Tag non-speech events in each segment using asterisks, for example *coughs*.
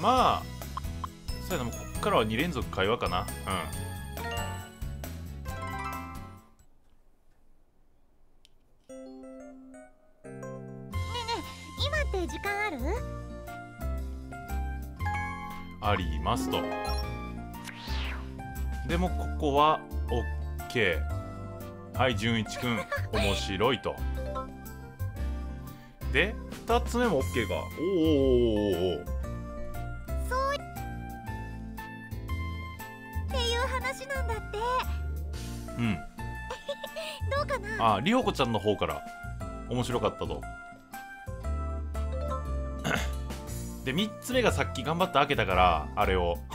まあそうやなもうこっからは2連続会話かな。うん。今って時間ある？ありますと。でもここは OK はい純一くん面白いと。で2つ目も OK か。おーおーおーおー話なんだって。うん。*laughs* どうかな？ありほこちゃんの方から。面白かったと。*coughs* で3つ目がさっき頑張って開けたからあれを。*laughs*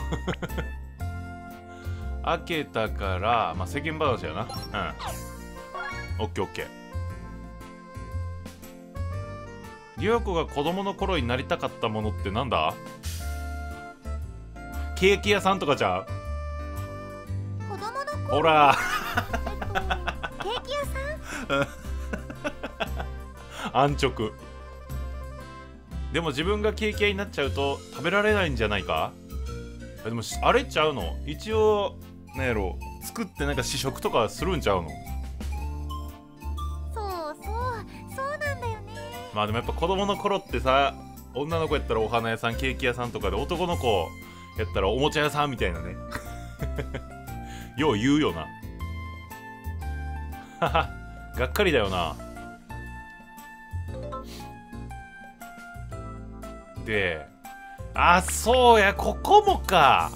開けたからまあ世間話やな。うん。オッケーオッケー。りほこが子供の頃になりたかったものってなんだ？ケーキ屋さんとかじゃう子供のほら。ケーキ屋さん？安直。でも自分がケーキ屋になっちゃうと食べられないんじゃないか？えでもしあれちゃうの？一応なんやろ？作ってなんか試食とかするんちゃうの？そうそうそうなんだよね。まあでもやっぱ子供の頃ってさ女の子やったらお花屋さんケーキ屋さんとかで男の子やったらおもちゃ屋さんみたいなねよう言うよな。ははがっかりだよな。であそうやここもか。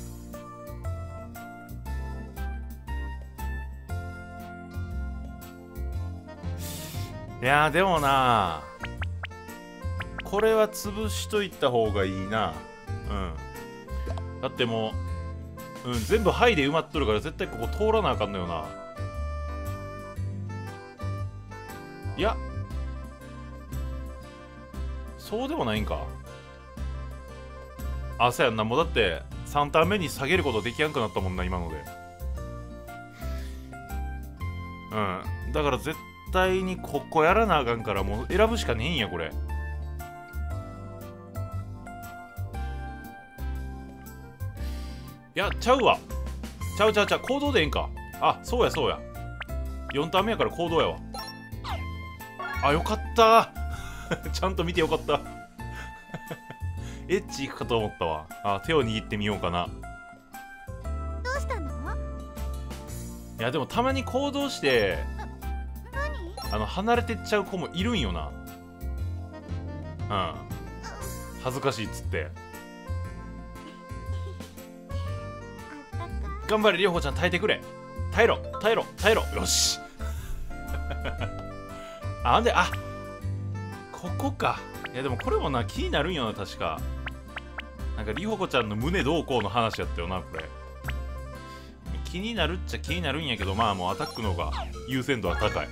いやでもなこれは潰しといた方がいいな。うん。だってもう、うん、全部「はい」で埋まっとるから絶対ここ通らなあかんのよな。いや。そうでもないんか。あそうやんな。もうだって3ターン目に下げることできやんくなったもんな今ので。うん。だから絶対にここやらなあかんからもう選ぶしかねえんやこれ。いやちゃうわ。ちゃうちゃうちゃう行動でええんか。あそうやそうや。4ターン目やから行動やわ。あよかった。*laughs* ちゃんと見てよかった。*laughs* エッチいくかと思ったわ。あ手を握ってみようかな。どうしたの？いやでもたまに行動して何？あの離れてっちゃう子もいるんよな。うん。恥ずかしいっつって頑張れりょうこちゃん耐えてくれ。耐えろ耐えろ耐えろ。よし。*laughs* あんであここか。いやでもこれもな気になるんよな確か。なんかりほこちゃんの胸どうこうの話やったよなこれ。気になるっちゃ気になるんやけどまあもうアタックの方が優先度は高い。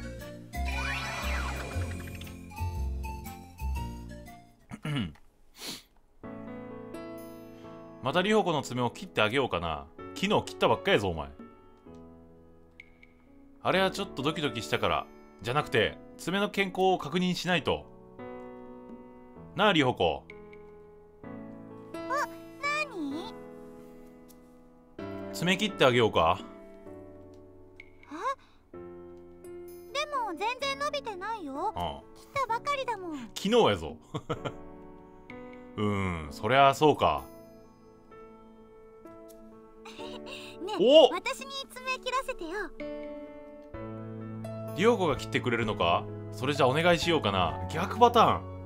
*clears throat* またりほこの爪を切ってあげようかな。昨日切ったばっかやぞお前。あれはちょっとドキドキしたからじゃなくて爪の健康を確認しないと。なありほこ何？爪切ってあげようか。でも全然伸びてないよ。うん。切ったばかりだもん。昨日やぞ。*laughs* うーんそりゃそうかお！私に爪切らせてよ。りょうこが切ってくれるのか？それじゃあお願いしようかな。逆パターン。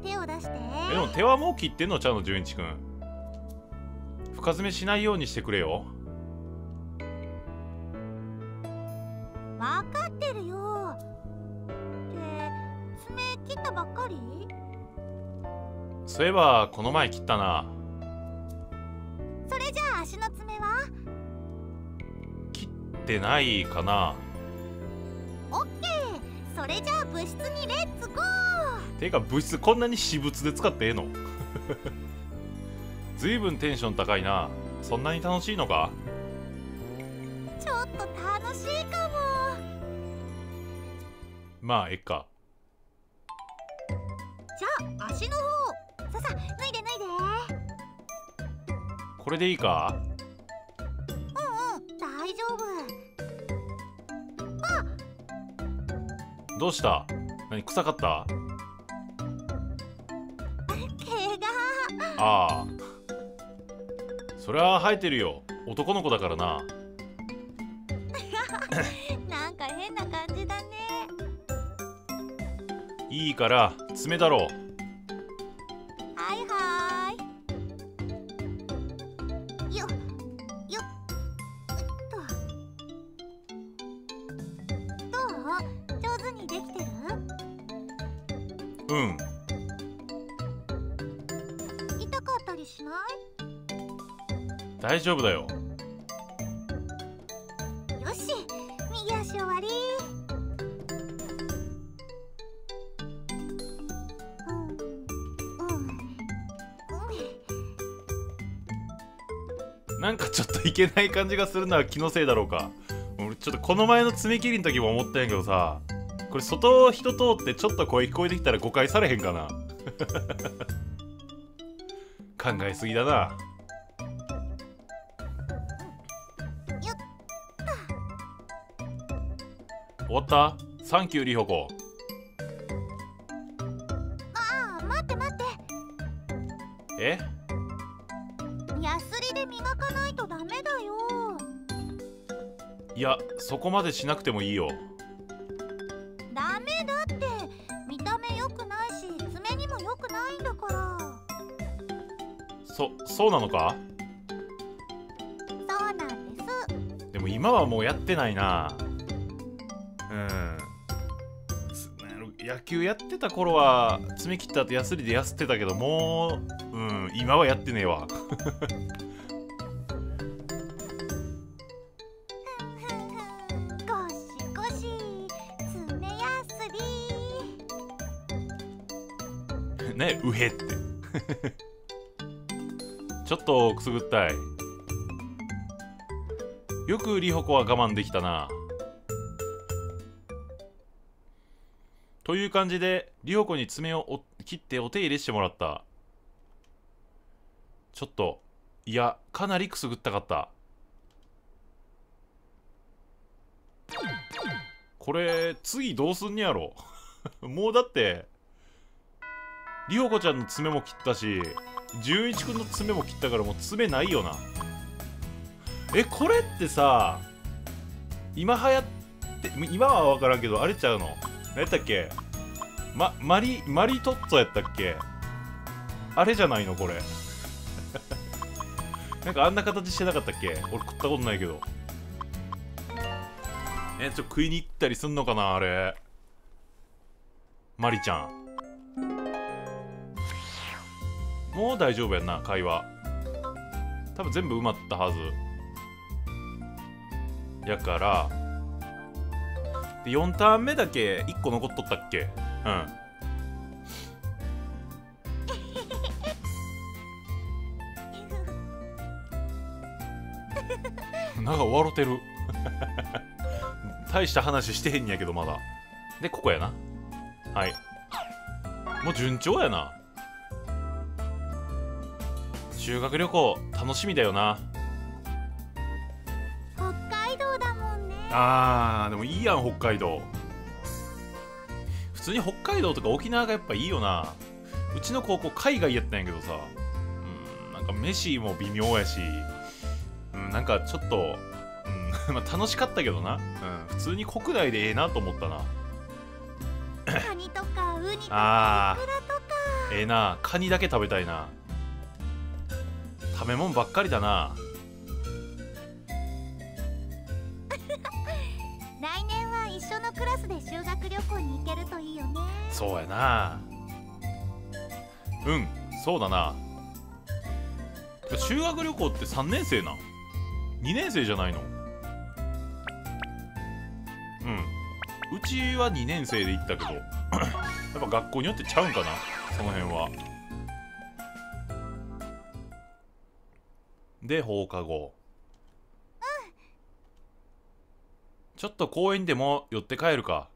手を出して。えでも手はもう切ってんのちゃうの純一くん深爪しないようにしてくれよ。わかってるよ。って爪切ったばっかり？そういえばこの前切ったなは？切ってないかな。オッケー。それじゃあ部室にレッツゴー。てか物質こんなに私物で使ってええの？*laughs* ずいぶんテンション高いな。そんなに楽しいのか？ちょっと楽しいかも。まあえっか。じゃあ足の方。ささ脱いで。これでいいか？丈夫。どうした？何臭かった？毛がああ。それは生えてるよ。男の子だからな。なんか変な感じだね。いいから爪だろう上手にできてる？うん。痛かったりしない？大丈夫だよ。よし右足終わり。なんかちょっといけない感じがするのは気のせいだろうか。俺ちょっとこの前の爪切りの時も思ったんやけどさこれ外人通ってちょっと声聞こえてきたら誤解されへんかな？*laughs* 考えすぎだな。よっ終わった？サンキューリホコ。ああ待って待って。え？いやそこまでしなくてもいいよ。ダメだって。見た目良くないし爪にも良くないんだから。そそうなのか？そうなんです。でも今はもうやってないな。うん。野球やってた頃は爪切った後ヤスリでやすってたけどもううん今はやってねえわリねうへって。ちょっとくすぐったい。よくリホコは我慢できたな。という感じでリホコに爪を切ってお手入れしてもらった。ちょっといやかなりくすぐったかった。これ次どうすんねやろ。*laughs* もうだってリホコちゃんの爪も切ったし純一くんの爪も切ったからもう爪ないよな。えこれってさ今流行って今は分からんけどあれちゃうの？何やったっけ？まマリマリトッツォやったっけ？あれじゃないのこれ。*laughs* なんかあんな形してなかったっけ？俺食ったことないけど。えちょっと食いに行ったりすんのかなあれ？マリちゃん。もう大丈夫やんな会話。多分全部埋まったはず。やからで4ターン目だけ1個残っとったっけ？うん。なんか終わろてる。大した話してへんやけどまだ。でここやな。はい。もう順調やな。修学旅行楽しみだよな。北海道だもんね。あーでもいいやん北海道。普通に北海道とか沖縄がやっぱいいよな。うちの高校海外やったんやけどさ。うんなんか飯も微妙やし。うんなんかちょっと、うん *laughs* まあ、楽しかったけどな、うん、普通に国内でええなと思ったな。カニとかウニとかイクラとか。ええな。カニだけ食べたいな食べ物ばっかりだな。*laughs* 来年は一緒のクラスで修学旅行に行けるといいよね。そうやな。うんそうだな。修学旅行って3年生なん2年生じゃないの？うん。うちは2年生で行ったけど *coughs* やっぱ学校によってちゃうんかな？その辺はで放課後。ちょっと公園でも寄って帰るか。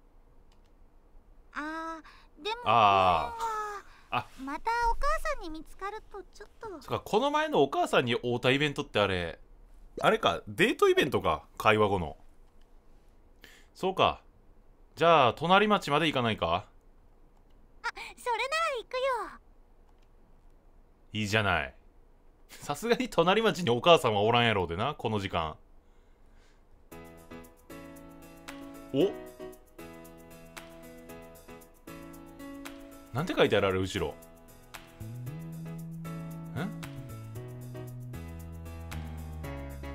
あーでもああまたお母さんに見つかるとちょっと。そっかこの前のお母さんに会うたイベントってあれ。あれかデートイベントか会話後の。そうか。じゃあ隣町まで行かないか。それなら行くよ。いいじゃないさすがに隣町にお母さんはおらんやろうでなこの時間。お？なんて書いてあるあれ後ろ。ん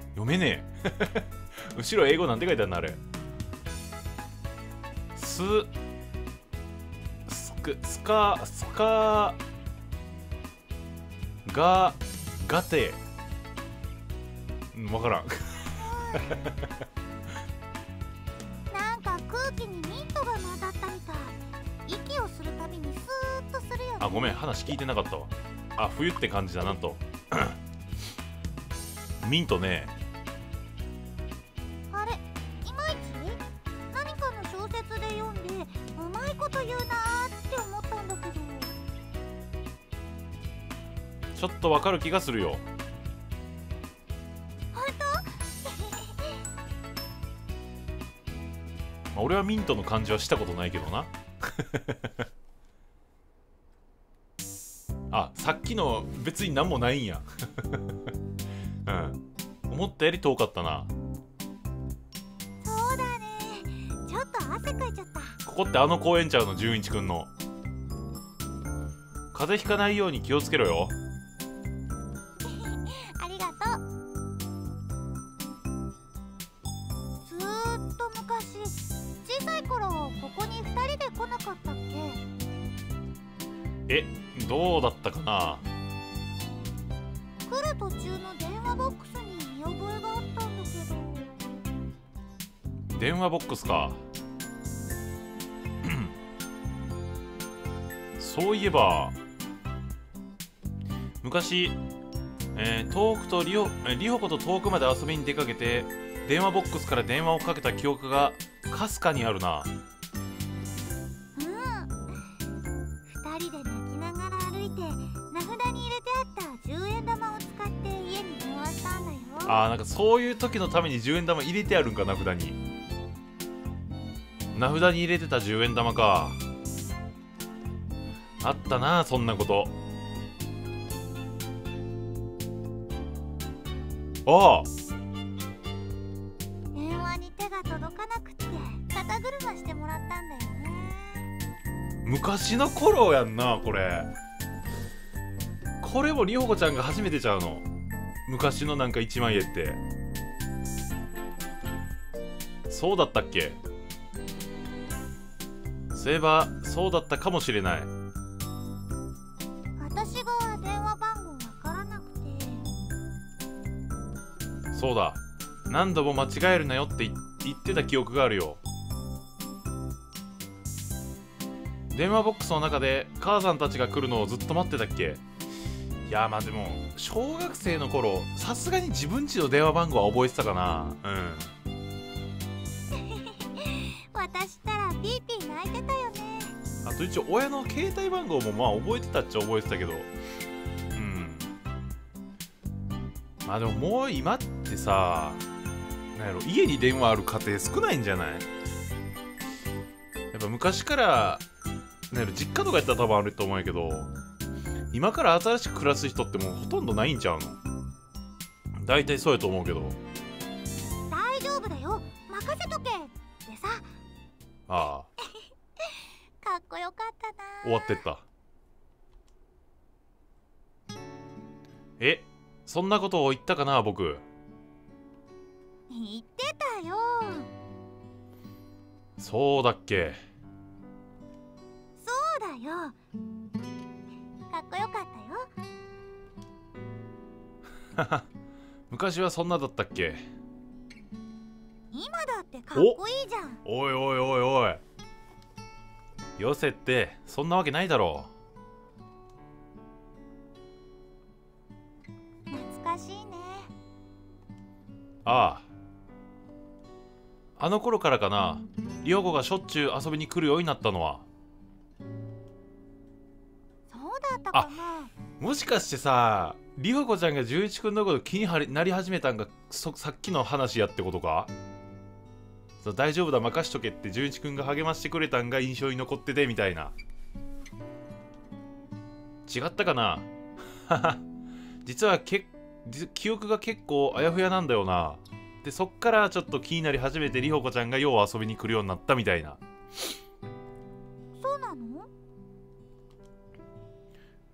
読めねえ。*laughs* 後ろ英語なんて書いてあるのあれ。すスクスカスカがガテ。うん分からん。*laughs* なんか空気にミントが混ざったみたい。息をするたびにスーッとするよねあごめん話聞いてなかったわ。あ冬って感じだなんと。*clears throat* ミントねょっとわかる気がするよ。本 *laughs* まあ俺はミントの感じはしたことないけどな。*laughs* あさっきの別に何もないんや。*laughs* うん。思ったより遠かったな。当そうだね。ちょっと汗かいちゃった。ここってあの公園ちゃうの純一くんの。風邪ひかないように気をつけろよさい頃ここに2人で来なかったっけ？えどうだったかな？来る途中の電話ボックスに見覚えがあったんだけど。電話ボックスか。*clears throat* そういえば昔、えー遠くとリホえーリホコと遠くまで遊びに出かけて電話ボックスから電話をかけた記憶がかすかにあるな。うん。2人で泣きながら歩いて名札に入れてあった10円玉を使って家に電話したんだよ。あーなんかそういう時のために10円玉入れてあるんか名札に。名札に入れてた10円玉か。あったなそんなこと。ああ昔の頃やんなこれ。これもりほこちゃんが初めてちゃうの。昔のなんか一枚絵って。そうだったっけ？そういえばそうだったかもしれない。私が電話番号わからなくて。そうだ。何度も間違えるなよって言言ってた記憶があるよ電話ボックスの中で母さんたちが来るのをずっと待ってたっけ？いやまあでも小学生の頃さすがに自分ちの電話番号は覚えてたかな。うん。*laughs* 渡したらピーピー泣いてたよね。あと一応親の携帯番号もまあ覚えてたっちゃ覚えてたけど。うん。まあでももう今ってさなんやろ家に電話ある家庭少ないんじゃない？やっぱ昔からなんやろ実家とかやったら多分あると思うんやけど今から新しく暮らす人ってもうほとんどないんちゃうの？大体そうやと思うけど。大丈夫だよ。任せとけ。ってさ。ああ。*laughs* かっこよかったな。終わってった。えそんなことを言ったかな僕？言ってたよ。そうだっけよ。かっこよかったよ。*laughs* 昔はそんなだったっけ？今だってかっこいいじゃん。おいおいおいおい。よせってそんなわけないだろ懐かしいね。ああ。あの頃からかな。リオコがしょっちゅう遊びに来るようになったのはそうかな。もしかしてさりほこちゃんが純一くんのこと気になり始めたんがそさっきの話やってことか？そう大丈夫だ任しとけって純一くんが励ましてくれたんが印象に残っててみたいな。違ったかな？*laughs* 実はけじ記憶が結構あやふやなんだよな。でそっからちょっと気になり始めてりほこちゃんがよう遊びに来るようになったみたいな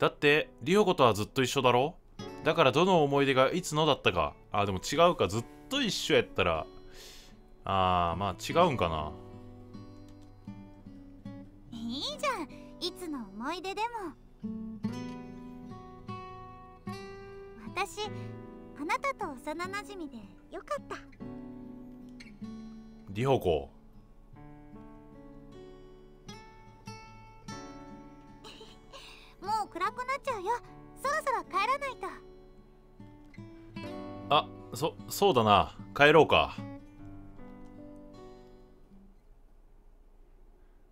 だってリホコとはずっと一緒だろ？だからどの思い出がいつのだったか。あでも違うか。ずっと一緒やったら。あーまあ違うんかな。いいじゃん。いつの思い出でも。私あなたと幼なじみでよかった。リホコ暗くなっちゃうよ。そろそろ帰らないと。あそそうだな。帰ろうか。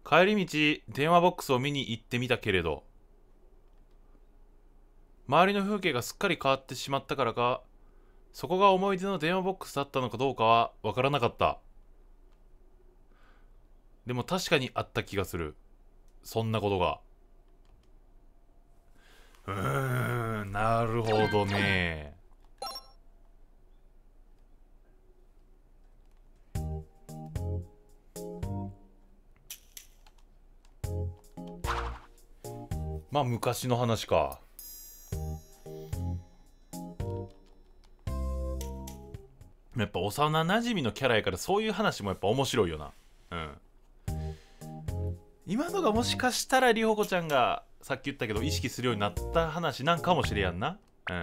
帰り道電話ボックスを見に行ってみたけれど。周りの風景がすっかり変わってしまったからかそこが思い出の電話ボックスだったのかどうかはわからなかった。でも確かにあった気がする。そんなことが。うんなるほどね。まあ昔の話か。やっぱ幼なじみのキャラやからそういう話もやっぱ面白いよな。うん。今のがもしかしたらりほこちゃんがさっき言ったけど意識するようになった話なんかもしれやんな。うん。い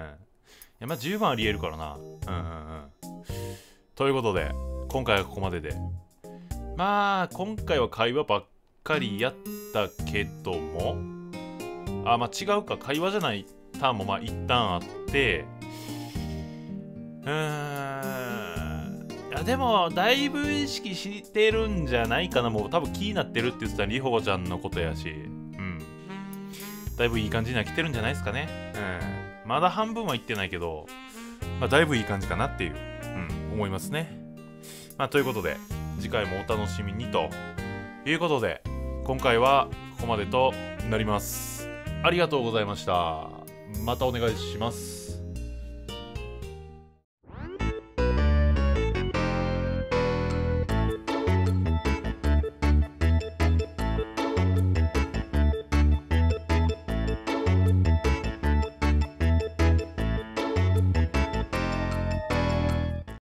やまあ十分ありえるからな。うんうんうん。ということで今回はここまでで。まあ今回は会話ばっかりやったけどもあまあ違うか。会話じゃないターンもまあ一旦あって。うーん。いやでもだいぶ意識してるんじゃないかな。もう多分気になってるって言ってたりほこちゃんのことやし。うんだいぶいい感じには来てるんじゃないですかね。うん。まだ半分はいってないけどまあだいぶいい感じかなっていううん思いますね。まあということで次回もお楽しみにということで今回はここまでとなります。ありがとうございました。またお願いします。